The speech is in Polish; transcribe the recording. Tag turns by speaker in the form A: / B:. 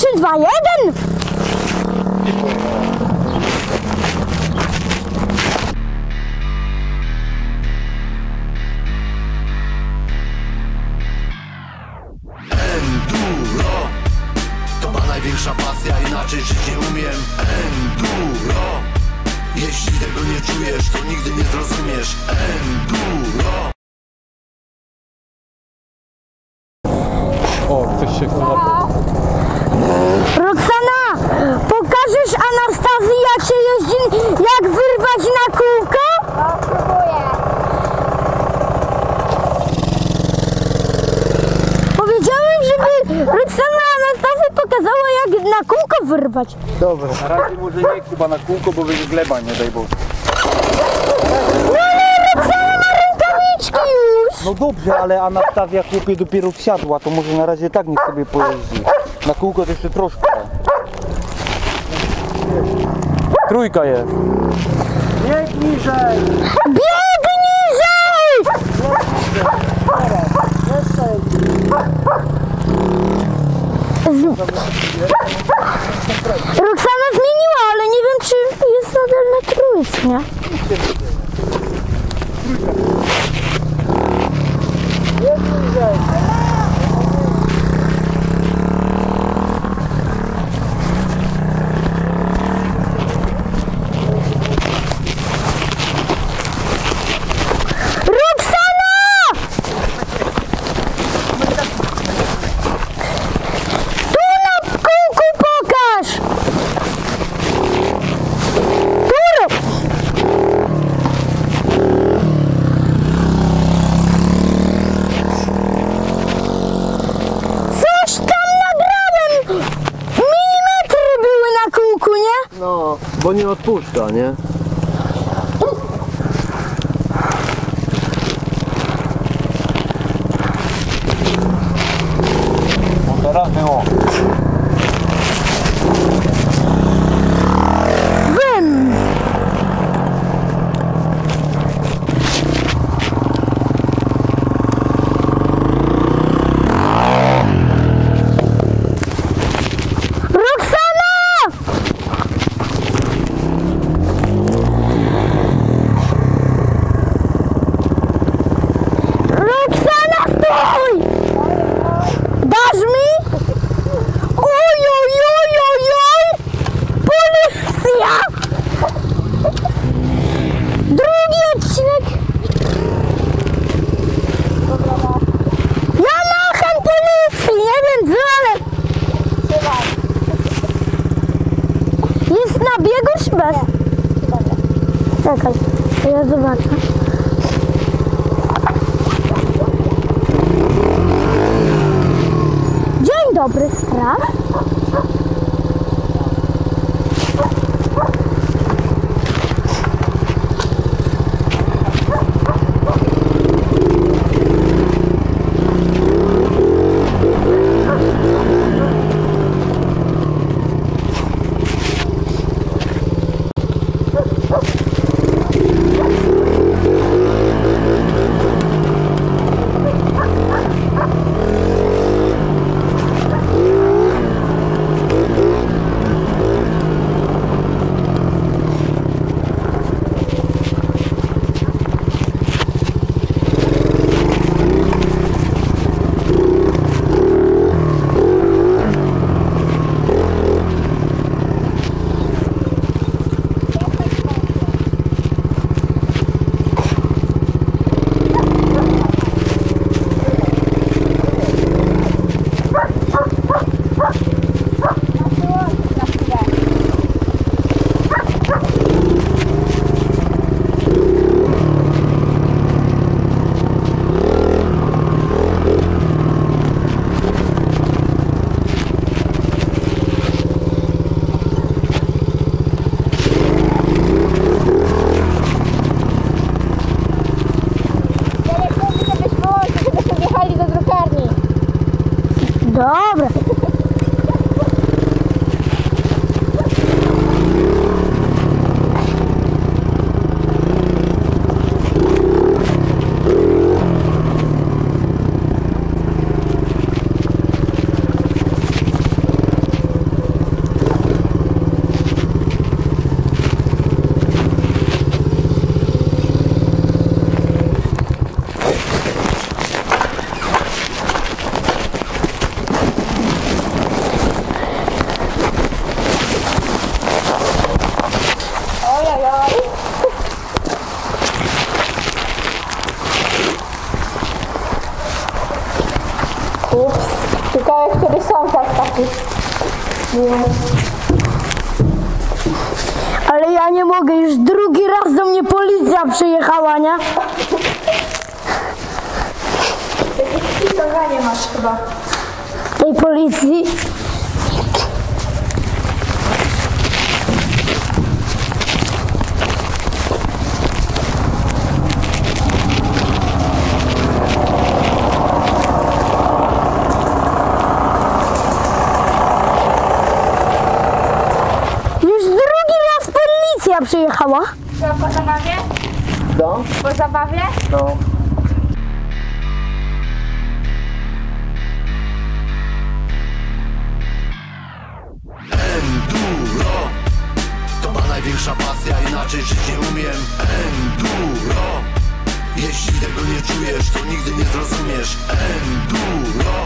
A: trzy, dwa, jeden. Enduro. To ma największa pasja, inaczej żyć nie umiem. Enduro. Jeśli tego nie czujesz, to nigdy nie zrozumiesz. Enduro.
B: O, ktoś się
C: chce.
A: Jak wyrwać na kółko?
C: No, próbuję.
A: Powiedziałem, żeby Roxana Anastazja pokazała jak na kółko wyrwać.
B: Dobra. Na razie może nie chyba na kółko, bo będzie gleba, nie daj Boże. No
A: ale Roxana ma rękawiczki już.
B: No dobrze, ale Anastazja chłopie dopiero wsiadła, to może na razie tak niech sobie pojeździ. Na kółko to jeszcze troszkę. Trójka jest. Nie niżej!
A: Bieg niżej! Roxana zmieniła, ale nie wiem czy jest nadal na trójce, nie? Roxana! Tu na kółku pokaż! Tu rób! Coś tam nagrałem! Milimetry były na kółku, nie?
D: No, bo nie odpuszcza, nie?
B: Bo teraz było.
A: Wiem! Roxana! Roxana, stój! Dasz mi? Oj, oj, oj, oj, oj! Policja! Drugi odcinek. Ja macham policji, nie wiem co, ale... Jest na biegu czy bez? Czekaj, ja zobaczę. Sarah.
C: Ciekawe, który sąsiad taki.
A: Ale ja nie mogę, już drugi raz do mnie policja przyjechała, nie?
C: Ściąganie masz chyba.
A: Tej policji. Już drugi raz policja przyjechała.
C: Co, po zabawie?
D: Co?
C: Po zabawie? No. Enduro To ma największa pasja, inaczej żyć nie umiem Enduro Jeśli tego nie czujesz, to nigdy nie zrozumiesz Enduro